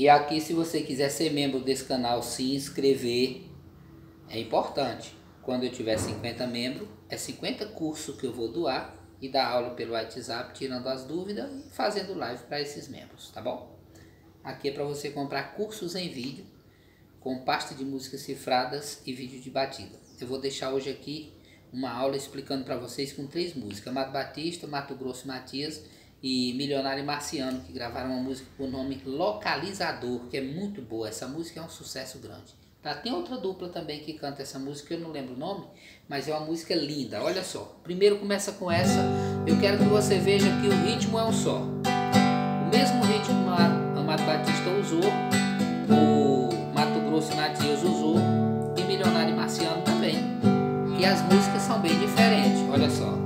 E aqui se você quiser ser membro desse canal, se inscrever, é importante. Quando eu tiver 50 membros, é 50 cursos que eu vou doar e dar aula pelo WhatsApp, tirando as dúvidas e fazendo live para esses membros, tá bom? Aqui é para você comprar cursos em vídeo com pasta de músicas cifradas e vídeo de batida. Eu vou deixar hoje aqui uma aula explicando para vocês com três músicas. Mato Batista, Mato Grosso Matias e Milionário Marciano, que gravaram uma música com o nome Localizador, que é muito boa. Essa música é um sucesso grande. Tá? Tem outra dupla também que canta essa música, eu não lembro o nome, mas é uma música linda. Olha só, primeiro começa com essa. Eu quero que você veja que o ritmo é um só. O mesmo ritmo que o Mato Batista usou, o Mato Grosso Matias usou e Milionário Marciano também. E as músicas são bem diferentes, olha só.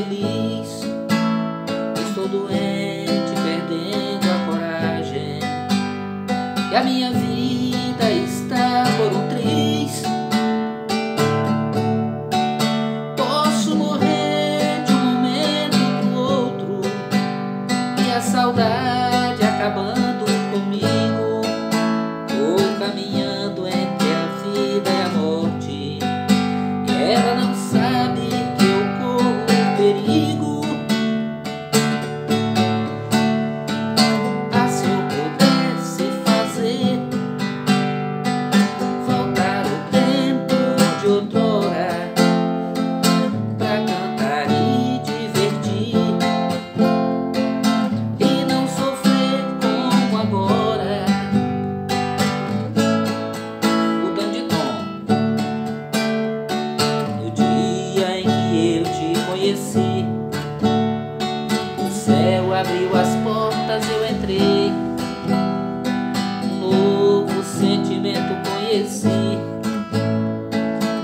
Feliz estou doente, perdendo a coragem. E a minha vida está O céu abriu as portas, eu entrei. Um novo sentimento conheci.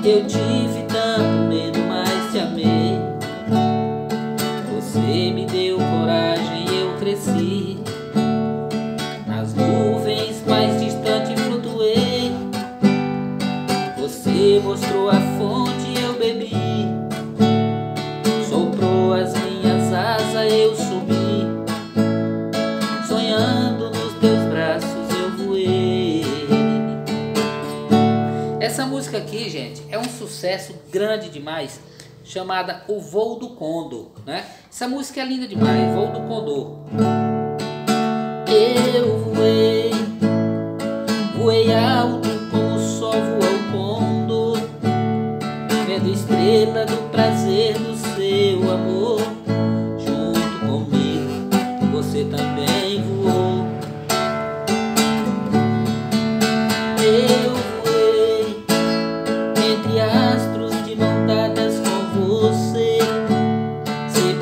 Eu tive tanto medo, mas te amei. Você me deu coragem, eu cresci. Essa música aqui, gente, é um sucesso grande demais, chamada O Voo do Condor, né? Essa música é linda demais, Voo do Condor. Eu voei, voei alto como o sol voa o condor, vendo estrela do prazer do seu amor. Junto comigo, você também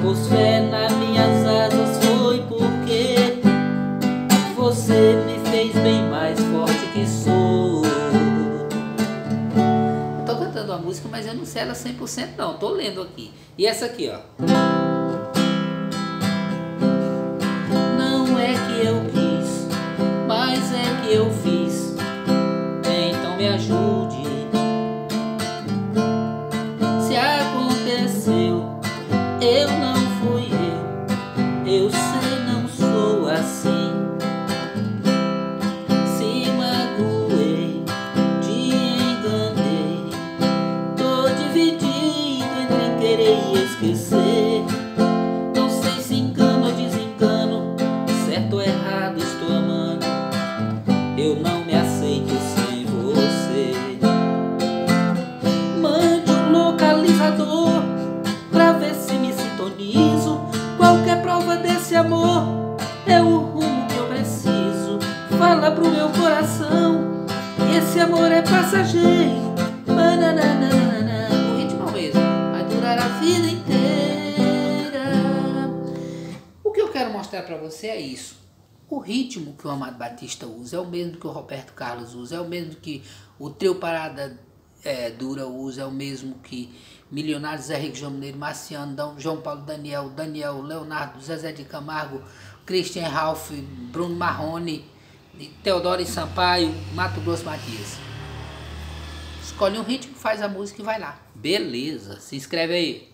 pôs fé nas minhas asas, foi porque você me fez bem mais forte que sou. Eu tô cantando a música, mas eu não sei ela 100% não, tô lendo aqui. E essa aqui, ó. Pra ver se me sintonizo. Qualquer prova desse amor é o rumo que eu preciso. Fala pro meu coração esse amor é passageiro. Mananana, o ritmo é o mesmo, vai durar a vida inteira. O que eu quero mostrar pra você é isso. O ritmo que o Amado Batista usa é o mesmo que o Roberto Carlos usa, é o mesmo que o Trio Parada é, Dura usa, é o mesmo que Milionários Zé Rico, João Mineiro, Marciano, João Paulo Daniel, Daniel, Leonardo, Zezé de Camargo, Christian Ralph, Bruno Marrone, Teodoro Sampaio, Mato Grosso Matias. Escolhe um ritmo, faz a música e vai lá. Beleza, se inscreve aí.